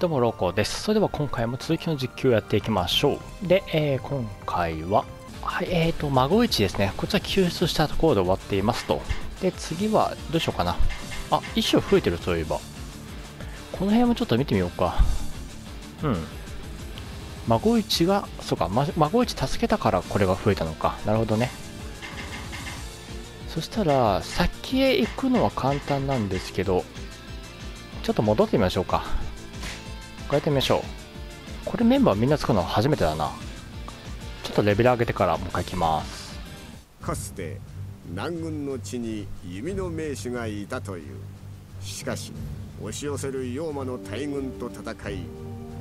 どうもロコです。それでは今回も続きの実況をやっていきましょう。で、えー、今回ははいえーと孫市ですね。こちら救出したところで終わっていますと。で次はどうしようかな。あ石を増えてるそういえば。この辺もちょっと見てみようか。うん。孫市がそうか、ま、孫市助けたからこれが増えたのか。なるほどね。そしたら先へ行くのは簡単なんですけどちょっと戻ってみましょうか。変えてみましょう。これメンバーみんな使うの初めてだな。ちょっとレベル上げてからもう一回いきます。かつて南軍の地に弓の名手がいたという。しかし押し寄せる妖魔の大軍と戦い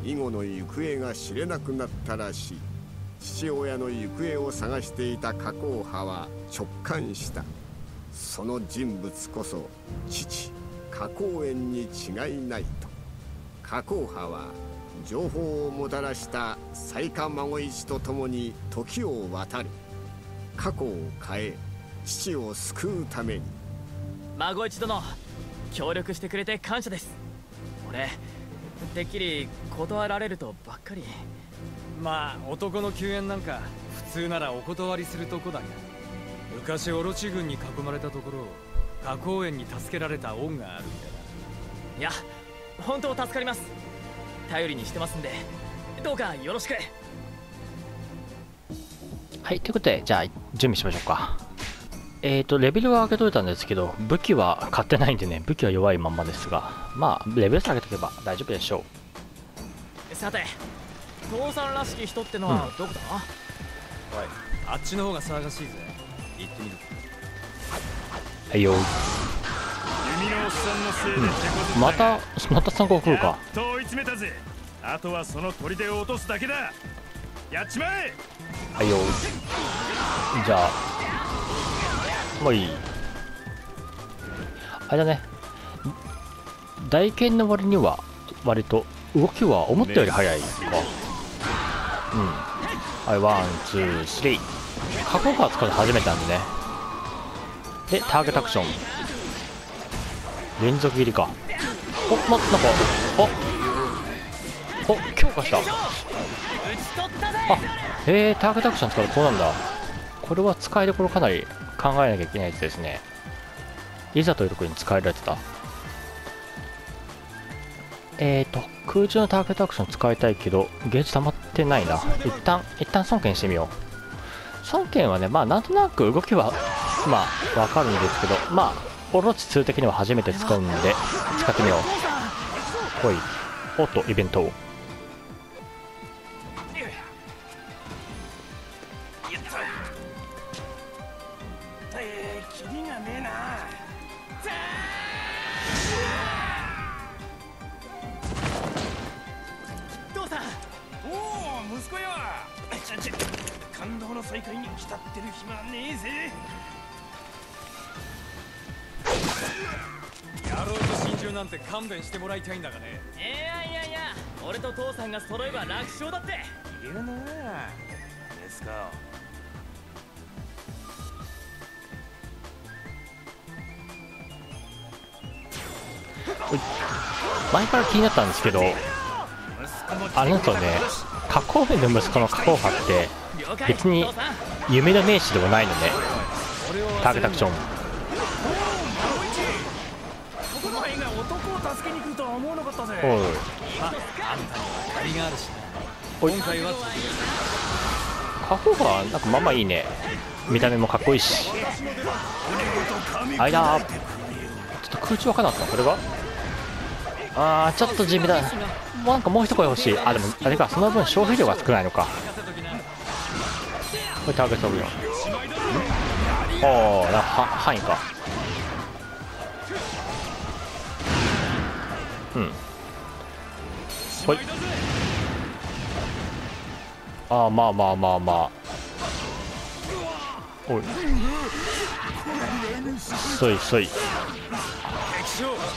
以後の行方が知れなくなったらしい。父親の行方を探していた加工派は直感した。その人物こそ父加工園に違いないと。加工派は情報をもたらした雑賀孫一と共に時を渡る過去を変え父を救うために。孫一殿協力してくれて感謝です。俺てっきり断られるとばっかり。まあ男の救援なんか普通ならお断りするとこだが。昔オロチ軍に囲まれたところ花公園に助けられた恩があるんだいや本当助かります。頼りにしてますんでどうかよろしく。はいということでじゃあ準備しましょうか。えーとレベルは上げといたんですけど武器は買ってないんでね武器は弱いまんまですがまあレベル下げとけば大丈夫でしょう。さて父さんらしき人ってのはどこだ、うん、おいあっちの方が騒がしいぜ。行ってみる。はいようん、またまた参考来るか。追い詰めたぜ。あとはその砦を落とすだけだ。やっちまえ。はいよ。じゃあ。もういい。あれだね。大剣の割には割と動きは思ったより速いか。うん。はい one two three。夏侯覇使うの初めてなんでね。でターゲットアクション連続切りか。おまなんかおお強化した。あへえターゲットアクション使うとこうなんだ。これは使いどころかなり考えなきゃいけないやつですね。いざというところに使えられてた。えーと空中のターゲットアクション使いたいけどゲージ溜まってないな。一旦一旦孫権してみよう。孫権はねまあなんとなく動きはまあわかるんですけどまあオロチ2的には初めて使うんで使ってみようほいおっとイベント。感動の再会に浸ってる暇ねえぜ。やろうと心中なんて勘弁してもらいたいんだがね。いやいやいや俺と父さんが揃えば楽勝だって。言うな。ですか前から気になったんですけどあれなんとね加工面の息子の加工派って別に夢の名手でもないのね。ターゲットアクションぜああんたには借りがあるしな今回はカホがなんかまあまあいいね。見た目もかっこいいし。あい。だちょっと空中わかなか。ったこれがあーちょっと地味だ。もうなんかもう一声欲しい。あでもあれかその分消費量が少ないのか。これターゲットオブよおおな範囲か。うん。ほい。ああまあまあまあまあ。おい。そいそい。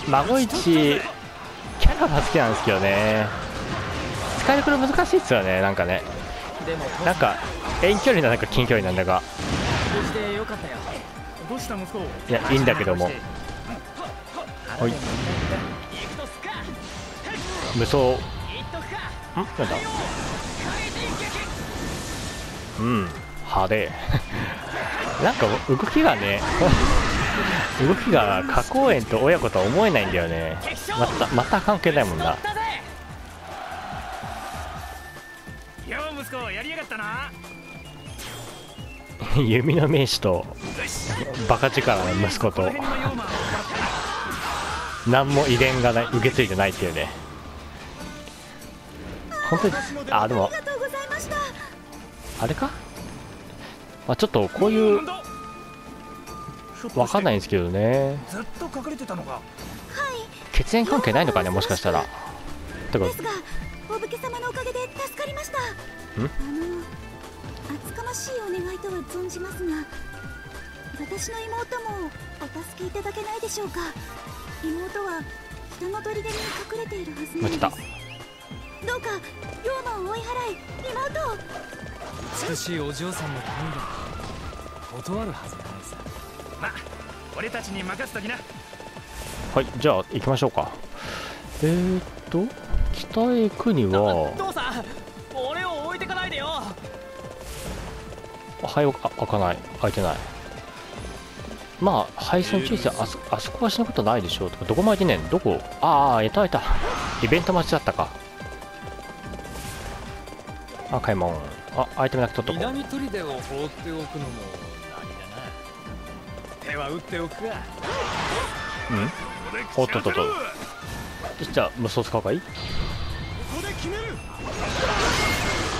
孫一キャラが好きなんですけどね。使いどころ難しいっすよねなんかね。なんか遠距離なのか近距離なんだがいやいいんだけども。はい。無双。んなんだうん派手。なんか動きがね 動きが花公園と親子とは思えないんだよね。またまた関係ないもんな。よう息子やりやがったな。弓の名手とバカ力の息子と何も遺伝がない受け継いでないっていうね本当に？あでも。ありがとうございました。あれか、まあ、ちょっとこういうわかんないんですけどね。ずっと隠れてたのか。血縁関係ないのかねもしかしたら。てか。ですがお武家様のおかげで助かりました。あの厚かましいお願いとは存じますが私の妹もお助けいただけないでしょうか。妹は北の砦に隠れているはずな間違ったのですどうか龍馬を追い払い妹を美しいお嬢さんのためにだ断るはずがないさ。ま俺たちに任せときな。はいじゃあ行きましょうか。えー、っと北へ行くには。父さん。俺を置いてかないでよ。はいあ開かない。開いてない。まあ配送注意あそあそこは死ぬことないでしょうとか。どこも開いてねどこ？ああいたいた。イベント待ちだったかあ買い物。あアイテムだけ取っとこう。南砦を放っておくのもありだな。手は打っておくか。うん？おっとっとっと。よしじゃあ無双使うかい？ここで決める。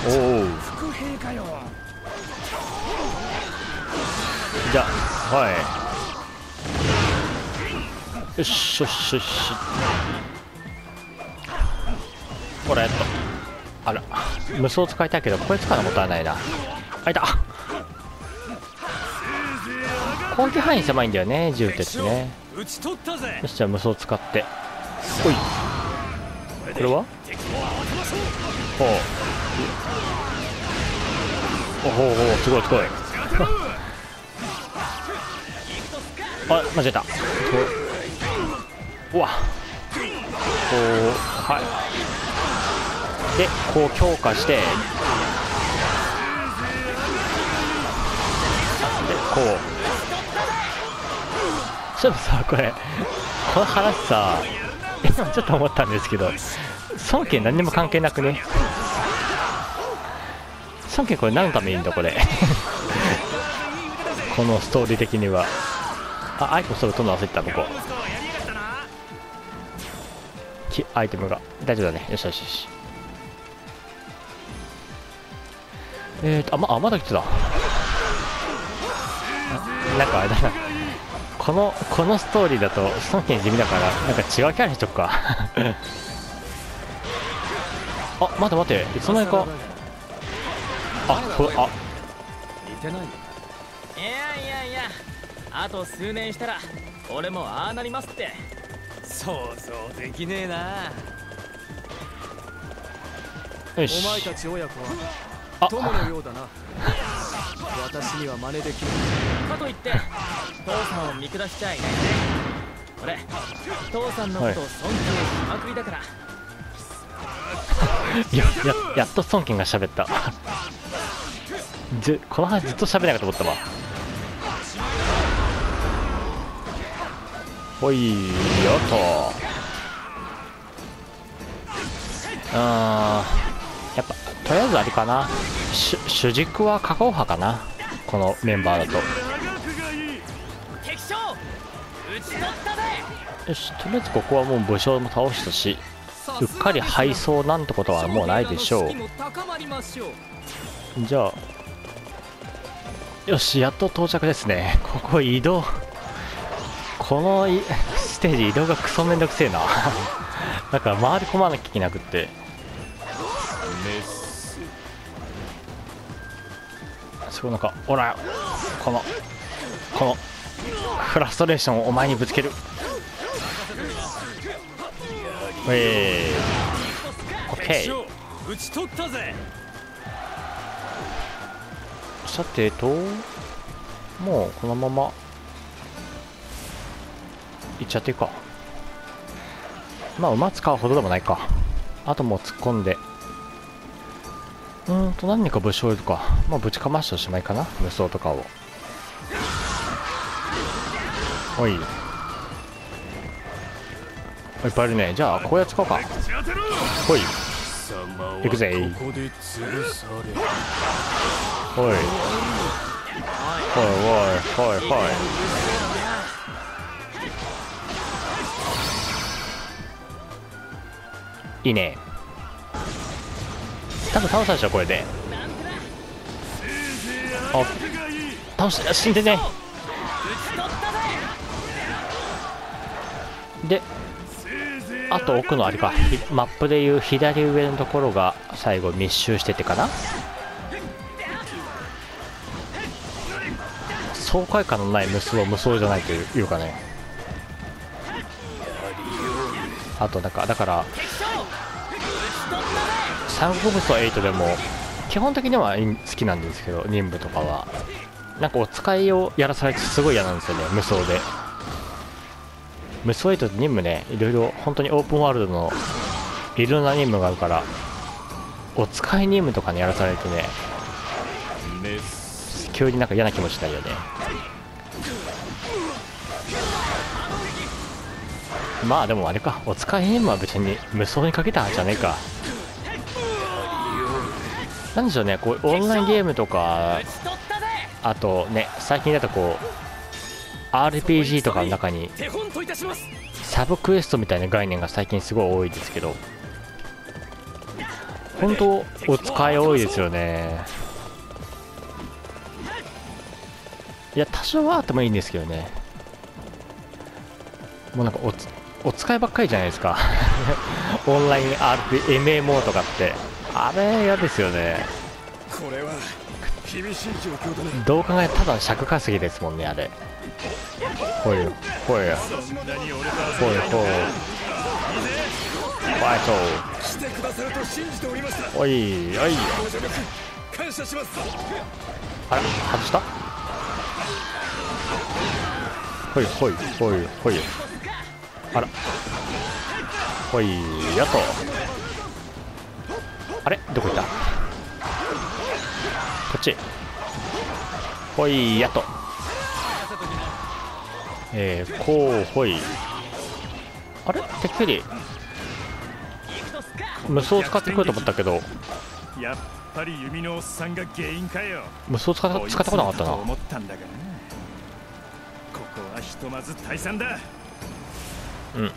おお伏兵かよ。じゃあはい。よしよしよし。これっとあら。無双使いたいけどこれ使うのもったいないな。あいた。攻撃範囲狭いんだよね銃ってってね。よしじゃあ無双使って。ほい。これは？ほう。おほうほうすごいすごい。あ間違えた。うわ。こうはい。でこう強化してでこう。そういえばさこれこの話さ今ちょっと思ったんですけど孫権何にも関係なくね？孫権これ何のためにいいんだこれ？このストーリー的には。あアイテムそれ取るの忘れてたここ。アイテムが。大丈夫だね。よしよしよし。えーとあまあまだ来てた。なんかあれだな。このこのストーリーだと孫権地味だからなんか違うキャラにしとくか。あ待て待て。いつの間にか。あこれあ。似てないいやいやいやあと数年したら俺もああなりますって。想像できねえなよしお前たち親子は友のようだな。私には真似できない。かといって父さんを見下しちゃいないね。俺父さんのことを尊敬しまくりだから、やややっと孫権が喋った。ずこの話ずっと喋らないかと思ったわ。ほいよと。あー。やっぱとりあえずあれかな。主主軸はカカオ派かな。このメンバーだと。よしとりあえずここはもう武将も倒したしうっかり敗走なんてことはもうないでしょう。じゃあよしやっと到着ですね。ここ移動。このいステージ移動がクソめんどくせえな。なんか回り込まなきゃいけなくってすごいなんかほらこのこのフラストレーションをお前にぶつける。えー、オッケー。撃ち取ったぜさてともうこのままいっちゃっていいかまあ馬使うほどでもないかあともう突っ込んでうんと何か武将いるか。まあぶちかましておしまいかな。無双とかを。おい。いっぱいいるね。じゃあこうやっ使おうか。ほい。行くぜ。ここで潰されほい。ほいほいほいほい。いいね。多分倒したでしょこれで。あ倒した死んでね。であと奥のあれか。マップでいう左上のところが最後密集しててかな。爽快感のない無双無双じゃないというかね。あとなんかだから三国武装8でも基本的には好きなんですけど任務とかは。なんかお使いをやらされてすごい嫌なんですよね無双で。無双8って任務ねいろいろ本当にオープンワールドのいろんな任務があるからお使い任務とかにやらされてね急になんか嫌な気持ちになるよね。まあでもあれかお使い任務は別に無双にかけたんじゃねえか。なんでしょうねこうオンラインゲームとかあとね最近だとこう RPG とかの中にサブクエストみたいな概念が最近すごい多いですけど本当お使い多いですよね。いや多少はあってもいいんですけどね。もうなんかお使いばっかりじゃないですか。オンライン RP MMO とかってあれ嫌ですよね。これは厳しい状況だね。どう考えただの尺稼ぎですもんねあれ。ほいほいほいほいワイ来てくださると信じておりましたトおいおい。ご助力感謝します。あれ外した？ほいほいほいほいあら。ほいやっとち。ほいやっと。えー、こうほい。あれ？てっきり。無双使ってくると思ったけど。やっぱり弓のおっさんが原因かよ無双使っ使ったことなかったな思ったんだがなここはひとまず退散だ。うん。ま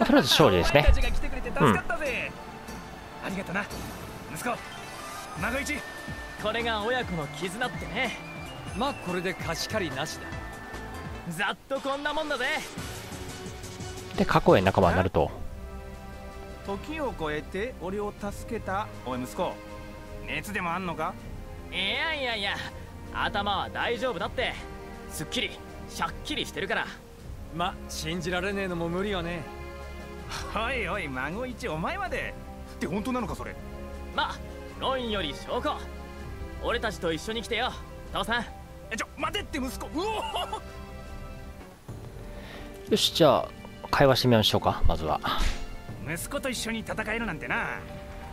あとりあえず勝利ですね。ありがとな。息子孫一。これが親子の絆ってね。まあこれで貸し借りなしだ。ざっとこんなもんだぜ。で過去へ仲間になると。時を超えて俺を助けたおい息子。熱でもあんのか？いやいやいや。頭は大丈夫だって。すっきりしゃっきりしてるから。ま信じられねえのも無理よね。おいおい孫一お前まで。って本当なのかそれ？ま論より証拠。俺たちと一緒に来てよ。父さん。えちょ待てって息子。うおよしじゃあ会話してみましょうかまずは。息子と一緒に戦えるなんてな。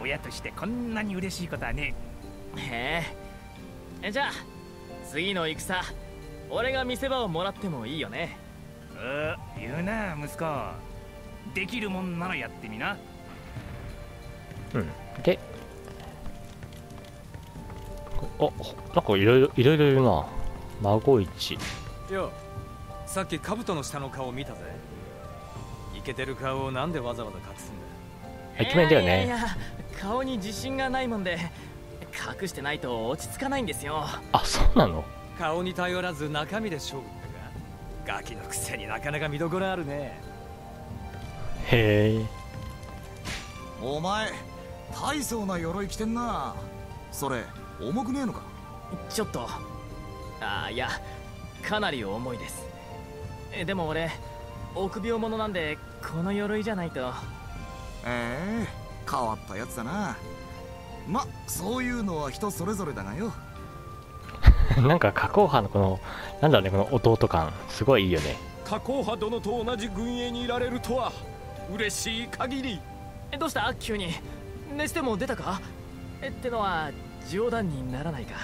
親としてこんなに嬉しいことはねへえじゃあ次の戦。俺が見せ場をもらってもいいよね。う言うな息子。できるもんならやってみな。うん。でおなんかいろいろいろいろいるな。孫一。よさっき兜の下の顔見たぜ。イケてる顔をなんでわざわざ隠すんだ。イケメンだよね。いや顔に自信がないもんで隠してないと落ち着かないんですよ。あそうなの？顔に頼らず中身で勝負だがガキのくせになかなか見どころあるね。へえ。お前大層な鎧着てんな。それ重くねえのか？ちょっと。あいやかなり重いです。えでも俺臆病者なんでこの鎧じゃないと。ええ変わったやつだな。まそういうのは人それぞれだがよ。なんか加工派のこのなんだろうねこの弟感すごいいいよね。加工派殿と同じ軍営にいられるとは嬉しい限り。えどうした？急に。熱でも出たか？えってのは冗談にならないか？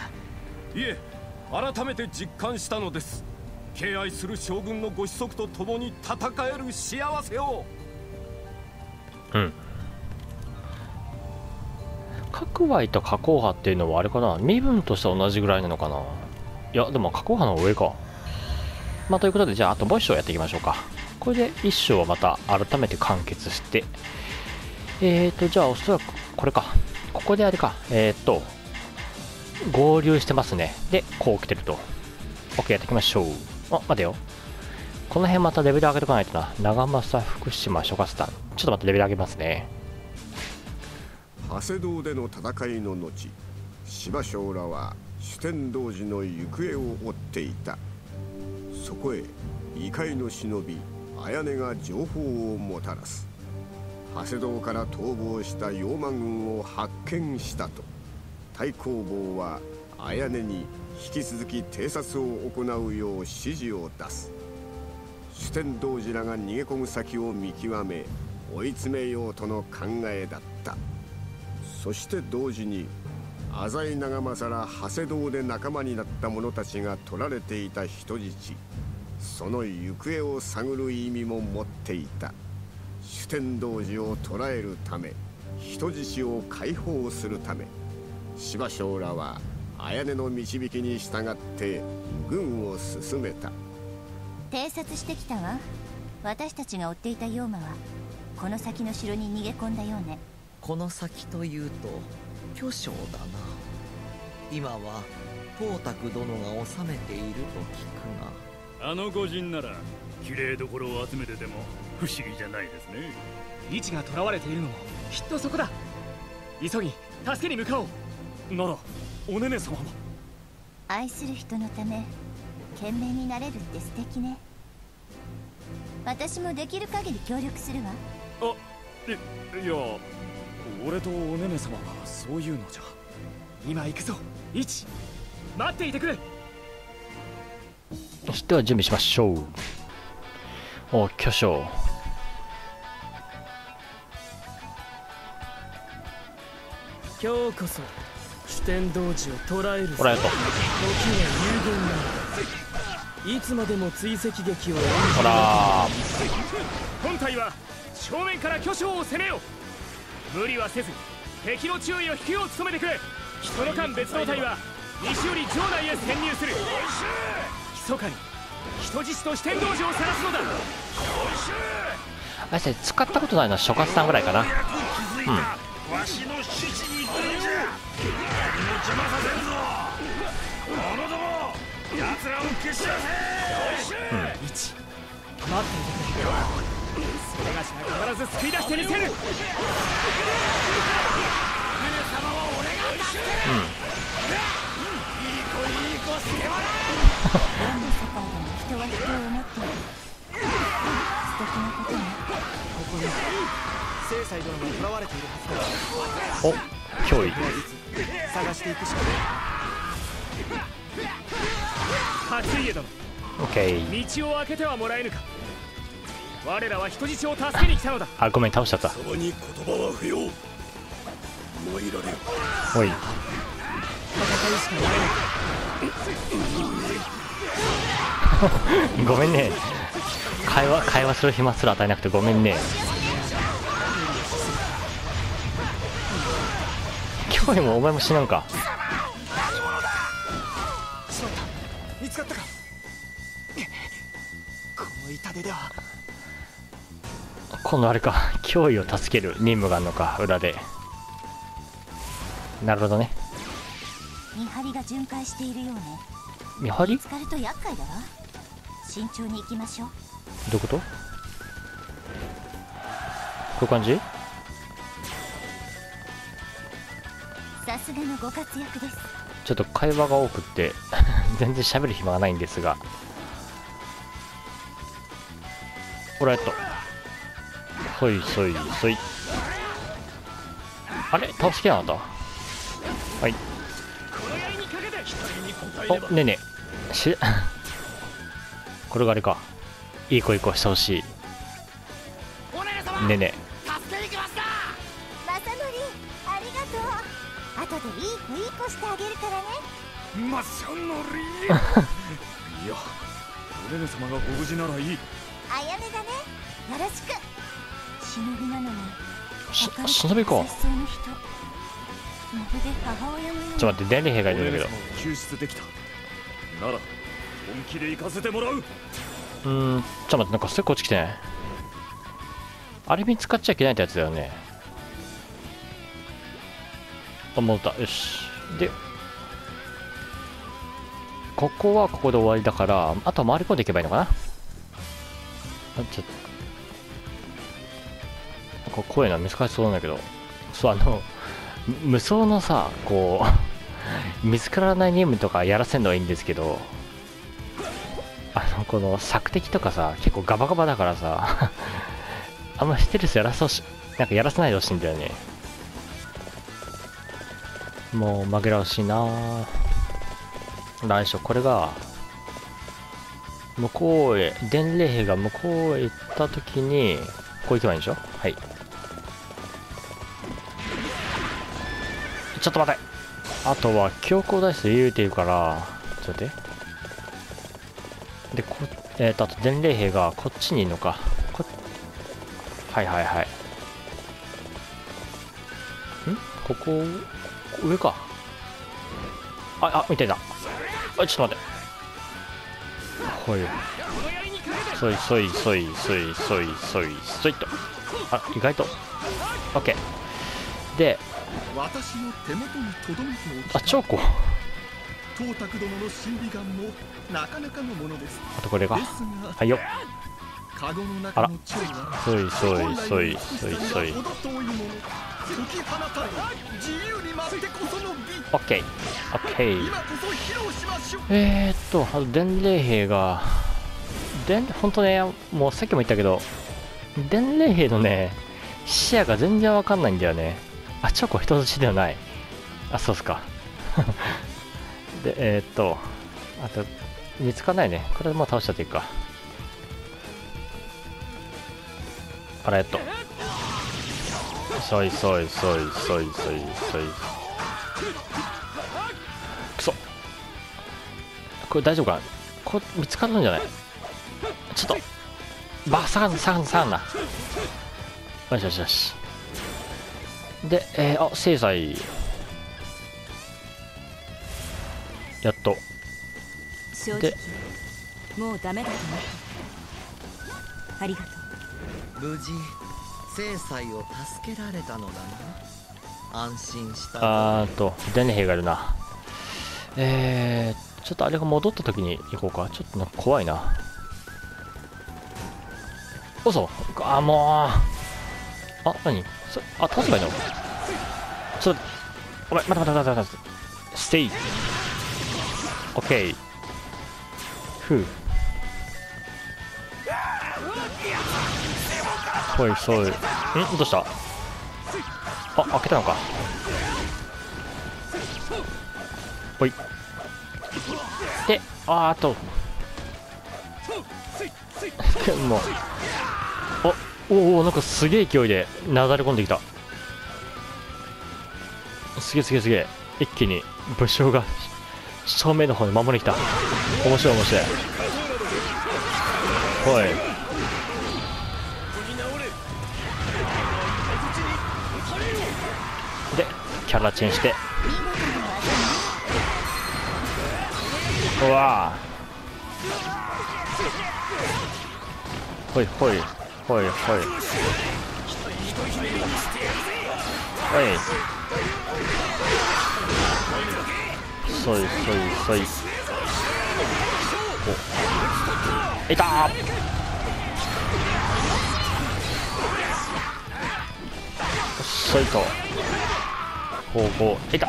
いえ改めて実感したのです。敬愛する将軍のご子息と共に戦える幸せを。うん。角外と加工派っていうのはあれかな？身分としては同じぐらいなのかな？いやでも加工派の上か。まあということでじゃああともう一章やっていきましょうか。これで一章はまた改めて完結して。えーとじゃあおそらくこれか。ここであれか。えーと合流してますね。でこう来てると。OK やっていきましょう。あ待てよ。この辺またレベル上げてこないとな。長政福島諸葛さんちょっと待ってレベル上げますね。長谷堂での戦いの後芝生らは主天童子の行方を追っていた。そこへ異界の忍び綾音が情報をもたらす。長谷堂から逃亡した妖魔軍を発見したと。太公望は綾音に引き続き偵察を行うよう指示を出す。主天童子らが逃げ込む先を見極め追い詰めようとの考えだった。そして同時に浅井長政ら長谷堂で仲間になった者たちが取られていた人質。その行方を探る意味も持っていた。主天童子を捕らえるため人質を解放するため。芝生らは綾音の導きに従って軍を進めた。偵察してきたわ。私たちが追っていた妖魔はこの先の城に逃げ込んだようね。この先というと巨匠だな。今は光沢殿が治めていると聞くが。あの御人なら綺麗どころを集めてても不思議じゃないですね。リチが囚われているのもきっとそこだ。急ぎ助けに向かおうならおねね様も。愛する人のため懸命になれるって素敵ね。私もできる限り協力するわ。あいいや俺とおねね様がそういうのじゃ。今行くぞ。イチ待っていてくれ。そしては準備しましょう。お巨匠今日こそ主天童子を捕らえる捕らえた時は有限なりいつまでも追跡劇を演ほら。本隊は正面から巨匠を攻めよう。無理はせず敵の注意を引くよう努めてくれ。その間別動隊は西より城内へ潜入する。密かに人質と四天童子を探すのだ。あいつ使ったことないのは諸葛さんぐらいかな。うん。わしの指示に行ってみよう何も邪魔させんぞ者ども奴らを消し出せうん待っていてくれそれがしが必ず救い出してみせる様は俺が助ける、うん、いい子いい子スケバラどんな世界でも人は人を思っている素敵なことねここに聖斎殿が囚われているはずだお脅威。探していくしかね初家殿。オッケー道を開けてはもらえぬか。我らは人質を助けに来たのだ。あごめん倒しちゃった。そばに言葉は不要。参られよ。おい。戦いしかない。ごめんね。会話会話する暇すら与えなくてごめんね今日もお前も死なんか。見つかったか。この痛手では。今度あれか。脅威を助ける任務があるのか裏で。なるほどね。見張りが巡回しているようね。見張り？見つかると厄介だわ。慎重に行きましょう。どういうこと？こういう感じ？さすがのご活躍です。ちょっと会話が多くって 全然喋る暇がないんですが。ほらえっと。そいそいそい。あれ？倒しきれなかった？はい。おねえねえ。し これがあれか。いい子いい子してほしい。ねえね様がご無事ならいい。あやめだね。よろしく。忍びなのにし忍びか優しそうな人。まるで母親のようちょっと待って電離兵がいるんだけど救出できた。なら本気で行かせてもらう。うーんちょっと待ってなんかすぐこっち来て。ないあれ見つかっちゃいけないってやつだよね。あ戻った。よし。でここはここで終わりだからあとは回り込んでいけばいいのかな？ちょっと。ここういうのは見つかりそうなんだけど。そうあの無双のさこう 見つからないゲームとかやらせるのはいいんですけどあのこの索敵とかさ結構ガバガバだからさ あんまステルスやらそうしなんかやらせないでほしいんだよね。もう紛らわしいなぁ。来週これが向こうへ伝令兵が向こうへ行った時にこう行けばいいんでしょ？はい。ちょっと待て。あとは強行ダイス言うてるからちょっと待って。でこえっ、とあと伝令兵がこっちにいるのか。こはいはいはい。ん？ここ上か。ああ見てた。あちょっと待って。ほい。そいそいそいそいそいそいそいっとあ意外と。OK で私の手元に留めておきあチョコ？東卓殿の審美眼もなかなかのものです。あとこれが？はいよ。あら。そいそいそいそいそいき放たれ自由に舞ってこその美 OK OK 今こそ披露しましょうえー、っと、あと伝令兵が、伝、本当ね、もうさっきも言ったけど、伝令兵のね、視野が全然わかんないんだよね。あ、チョコ人質ではない。あ、そうっすか。で、えー、っと、あと、見つかんないね。これもう倒しちゃっていいか。あら、えっと。そいそいそいそいそいそい。くそ。これ大丈夫かな？こ見つかるんじゃない？ちょっと。ば下がん下がん下がんなよしよしよし。でえー、あ制裁やっと。で。もうダメだと思った。ありがとう。無事制裁を助けられたのだな。安心した。あーとデネ兵がいるな。えー、ちょっとあれが戻った時に行こうか。ちょっとなんか怖いな。嘘あーもう。あ何？そあ倒せばいいのちょっとお前待って待って待って待ってステイ。オッケー。ふうほいそいんどうした？あ開けたのか。ほい。でああと。もう。おおおなんかすげえ勢いでなだれ込んできた。すげえすげえすげえ。一気に武将が正面の方に守りに来た。面白い面白い。おい。キャラチェンして。うわほいほいほいほい。おい。そいそいそい。お。いたー。そいと。ほうほういた。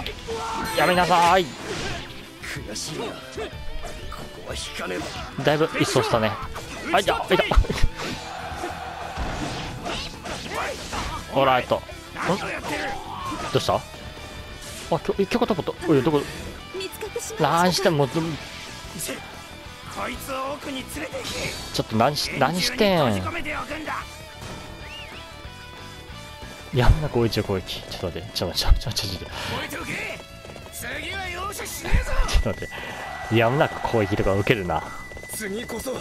やめなさい。悔しいなここは引かねばだいぶ一掃したね。あいたいた。ほらえっと。ん？どうした？あきょ許可取ったおいどこ？何してんもちょっと何し何してんやむなく追い中攻撃ち。ょっと待って。ちょっと待ってちょっと待ってちょっと待って。やむなく攻撃とか受けるな。次こそは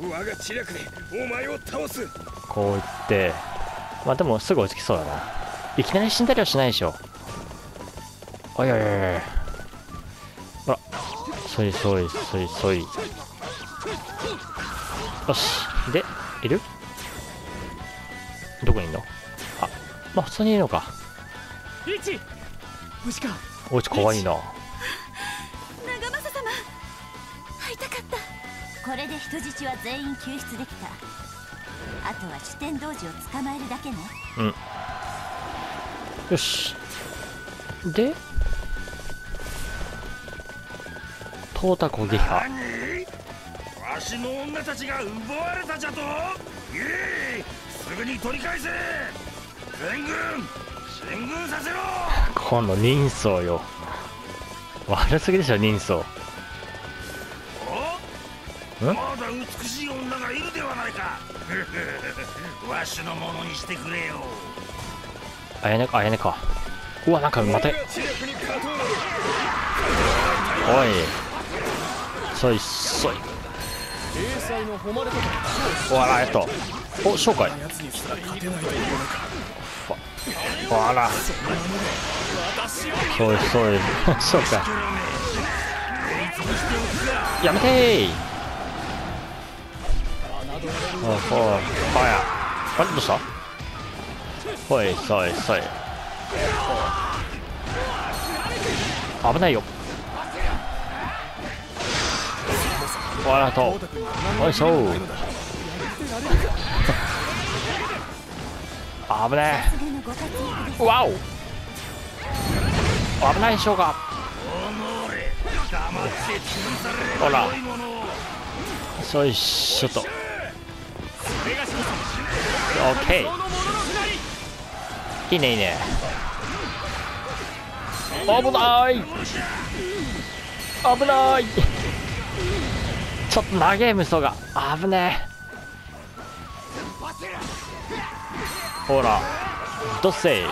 我が知略でお前を倒す。こう言って。まあでもすぐ落ち着きそうだな。いきなり死んだりはしないでしょ。おいおいおいおい。ほら。そいそいそいそい。よし。でいる？まあ普通にいるのか。リッチ無事かおうちかわいいな。長政様。会いたかった。これで人質は全員救出できた。あとは四天童子を捕まえるだけね。うん。よし。でトータ攻撃波わしの女たちが奪われたじゃと。イエーイ。すぐに取り返せ今度人相よ。悪すぎでしょ人相。ん？まだ美しい女がいるではないか。わしのものにしてくれよ。あやねあやねかうわなんかまたおい。そいそい。おわらえっと。お紹介やつにしたら。勝てないという そうそう紹介やめてー。おいおいおや。あれどうした？おいそいそい危ないよ。わらとおいしょ危ねえ。わお。危ないでしょうか。ほら。そいしょと。オッケー。いいねいいね。危ない。危ない。ちょっと長い無双が。危ねえほら。どっせ。い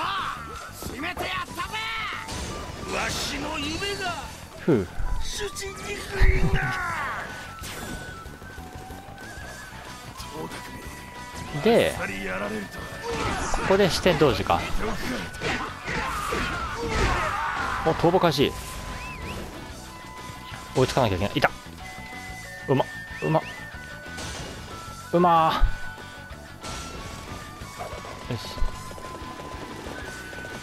ふう。でここで視点同時か。お逃亡開始追いつかなきゃいけない。いた。うまうまうまよし。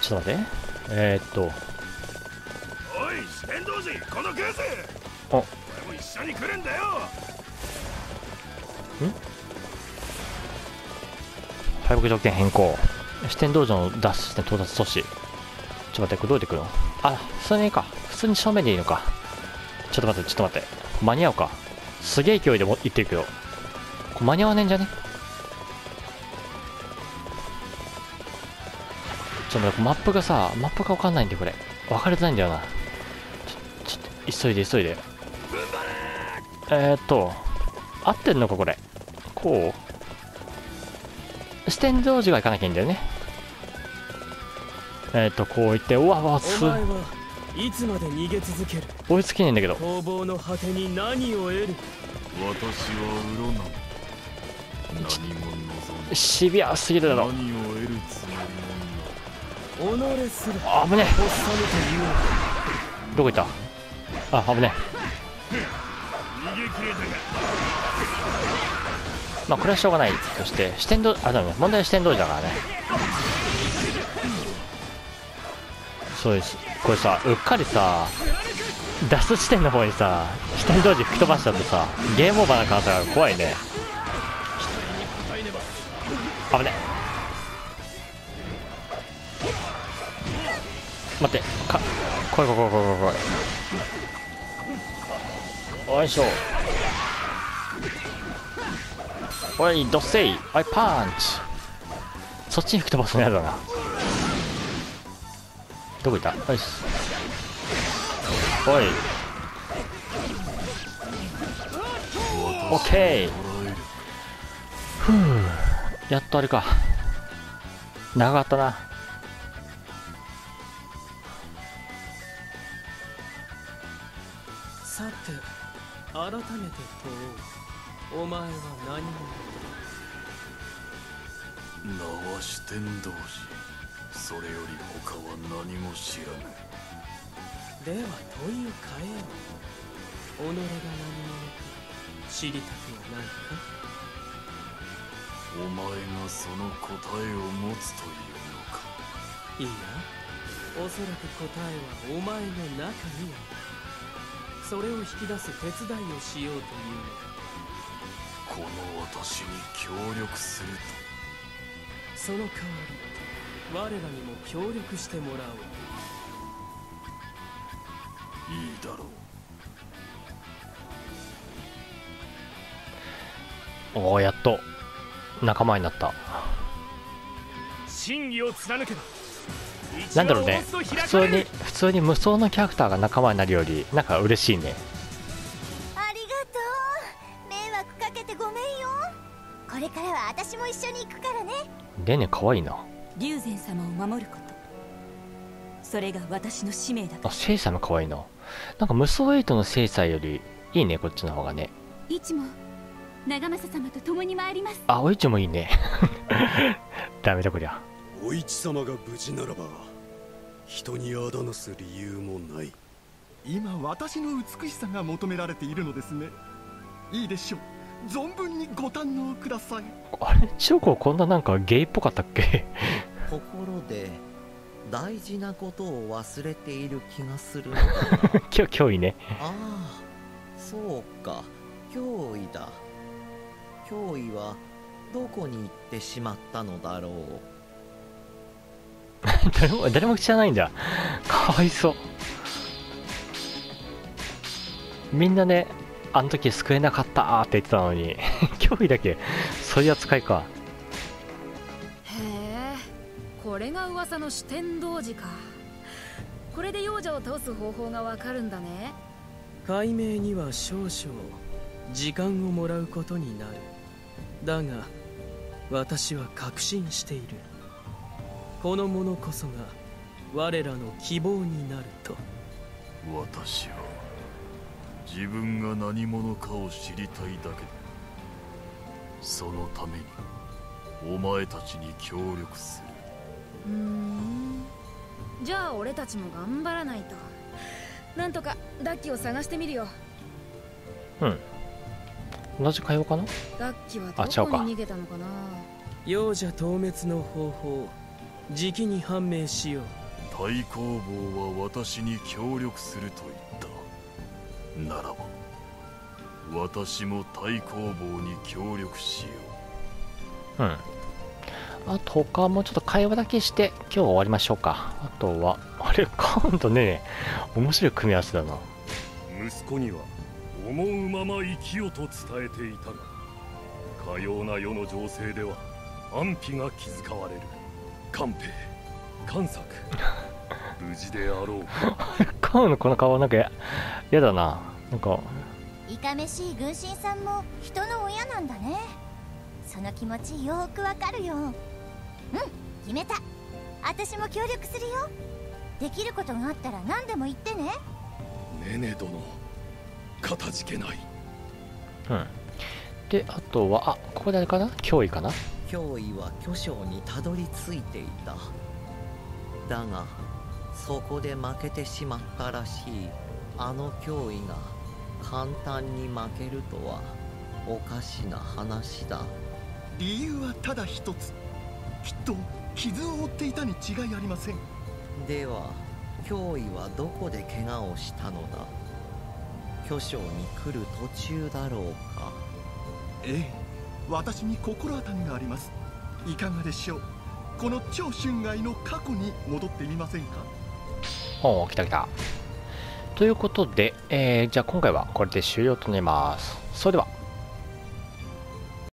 ちょっと待って。えー、っと。おいこのお俺も一緒に来るんだよ。敗北条件変更。視点道場の脱出点到達阻止。ちょっと待ってこれどうやって来るの？あ普通にいいか。普通に正面でいいのか。ちょっと待ってちょっと待って。間に合うか。すげえ勢いでも行ってるけど間に合わねえんじゃね？ょっと待ってマップがさマップが分かんないんでこれ。分かりづらいんだよな。ちょちょっと急いで急いで。えー、っと合ってんのかこれ。こう。視点同時が行かなきゃいいんだよね。えっ、とこう言ってうわうわす。いつまで逃げ続ける？追いつけねえんだけど。逃亡の果てに何を得る？私はうろな。何も望シビアすぎるだろ。何をあ危ねえ。どこ行った？あ危ねまあこれはしょうがないとして視点同あだめ問題は視点同時だからね。そうです。これさうっかりさ脱出地点の方にさ視点同時吹き飛ばしちゃってさゲームオーバーな可能性がある怖いね。危ね待ってか来い来い来い来い来い来い。よいしょ。おいどっせい。はいパンチそっちに吹き飛ばすのやだな。どこ行った？よしおい。オッケー。ふう。やっとあれか。長かったな改めて問おうお前は何者だ名は四天童寺それより他は何も知らぬでは問いを変えよう己が何者か知りたくはないかお前がその答えを持つというのか？いや。おそらく答えはお前の中にある。それを引き出す手伝いをしようというのだこの私に協力すると。その代わり我らにも協力してもらおう。いいだろう。おおやっと。仲間になった。真偽を貫けば。なんだろうね。普通に普通に無双のキャラクターが仲間になるよりなんか嬉しいね。ありがとう。迷惑かけてごめんよ。これからは私も一緒に行くからね。レネ可愛いな。龍禅様を守ること。それが私の使命だあ聖イも可愛いな。なんか無双エイトの聖イよりいいねこっちの方がね。一も長政様と共に参ります。あお市もいいね。ダメだこりゃお市様が無事ならば人にあだなす理由もない。今私の美しさが求められているのですね。いいでしょう。存分にご堪能ください。あれ？チョコこんななんかゲイっぽかったっけ？ところで大事なことを忘れている気がする。今日脅威ね。ああそうか。脅威だ。脅威はどこに行ってしまったのだろう誰も誰も知らないんだ。かわいそう。みんなねあの時救えなかったって言ってたのに。脅威だけそういう扱いか。へえこれが噂の四天童寺か。これで幼女を倒す方法がわかるんだね。解明には少々時間をもらうことになる。だが私は確信しているこの者こそが我らの希望になると。私は自分が何者かを知りたいだけだそのためにお前たちに協力する。うん。じゃあ俺たちも頑張らないと。なんとかダッキを探してみるよ。うん。同じ会話かな？ダッキはどこに逃げたのかな？幼者討滅の方法じきに判明しよう。太公望は私に協力すると言った。ならば私も太公望に協力しよう。うん。あと他もちょっと会話だけして今日は終わりましょうか。あとはあれ今度ね面白い組み合わせだな。息子には思うまま生きよと伝えていたがかような世の情勢では安否が気遣われる官兵官作無事であろうカウ のこの顔なんかやだな。なんか。いかめしい軍神さんも人の親なんだね。その気持ちよーくわかるよ。うん決めた。私も協力するよ。できることがあったら何でも言ってね。ねね殿かたじけない。うん。であとはあここであれかな？脅威かな？脅威は巨匠にたどり着いていた。だがそこで負けてしまったらしい。あの脅威が簡単に負けるとはおかしな話だ。理由はただ一つ。きっと傷を負っていたに違いありません。では脅威はどこで怪我をしたのだ？巨匠に来る途中だろうか？ええ私に心当たりがあります。いかがでしょう？この超春外の過去に戻ってみませんか？おお来た来た。ということで、えー、じゃあ今回はこれで終了となります。それでは。